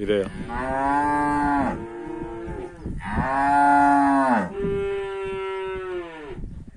이래요. 아. 아.